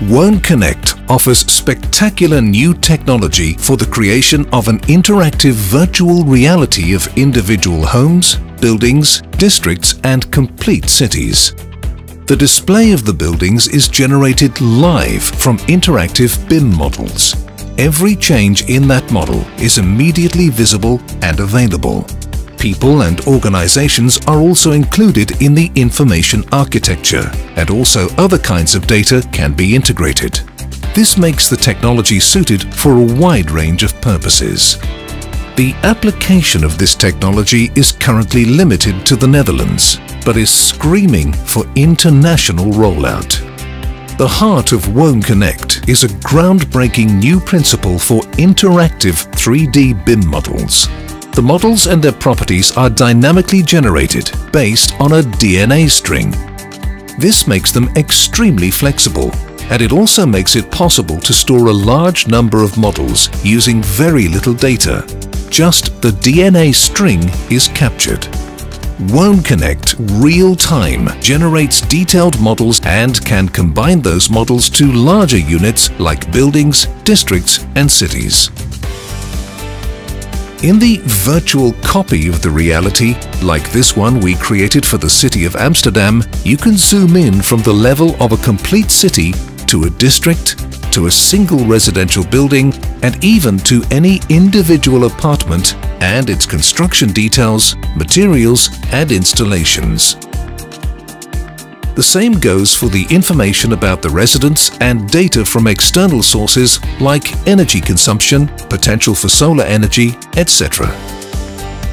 WoonConnect offers spectacular new technology for the creation of an interactive virtual reality of individual homes, buildings, districts and complete cities. The display of the buildings is generated live from interactive BIM models. Every change in that model is immediately visible and available. People and organizations are also included in the information architecture and also other kinds of data can be integrated. This makes the technology suited for a wide range of purposes. The application of this technology is currently limited to the Netherlands, but is screaming for international rollout. The heart of WoonConnect is a groundbreaking new principle for interactive 3D BIM models. The models and their properties are dynamically generated based on a DNA string. This makes them extremely flexible and it also makes it possible to store a large number of models using very little data. Just the DNA string is captured. WoonConnect Real Time generates detailed models and can combine those models to larger units like buildings, districts and cities. In the virtual copy of the reality, like this one we created for the city of Amsterdam, you can zoom in from the level of a complete city to a district, to a single residential building and even to any individual apartment and its construction details, materials and installations. The same goes for the information about the residents and data from external sources like energy consumption, potential for solar energy, etc.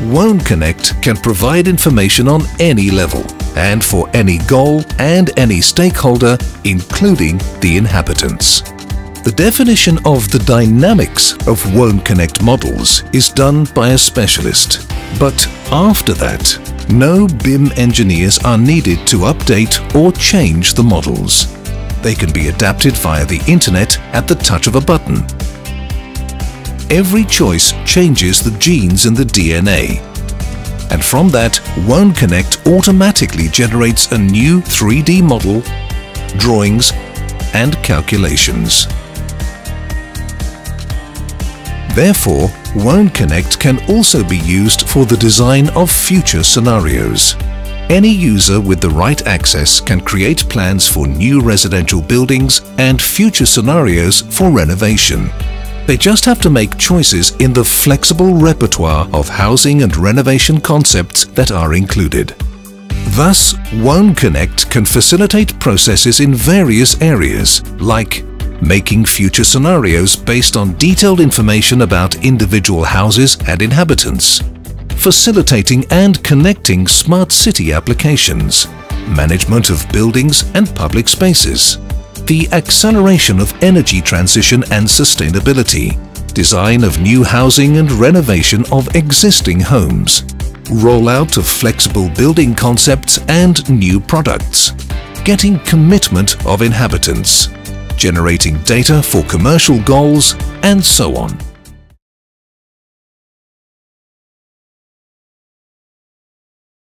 WoonConnect can provide information on any level and for any goal and any stakeholder, including the inhabitants. The definition of the dynamics of WoonConnect models is done by a specialist, but after that, no BIM engineers are needed to update or change the models. They can be adapted via the internet at the touch of a button. Every choice changes the genes in the DNA. And from that, WoonConnect automatically generates a new 3D model, drawings and calculations. Therefore, WoonConnect can also be used for the design of future scenarios. Any user with the right access can create plans for new residential buildings and future scenarios for renovation. They just have to make choices in the flexible repertoire of housing and renovation concepts that are included. Thus, WoonConnect can facilitate processes in various areas like making future scenarios based on detailed information about individual houses and inhabitants, facilitating and connecting smart city applications, management of buildings and public spaces, the acceleration of energy transition and sustainability, design of new housing and renovation of existing homes, rollout of flexible building concepts and new products, getting commitment of inhabitants, generating data for commercial goals, and so on.